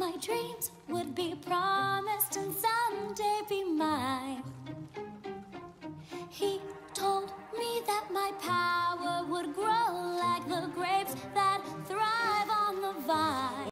my dreams would be promised and someday be mine. He told me that my power would grow like the grapes that.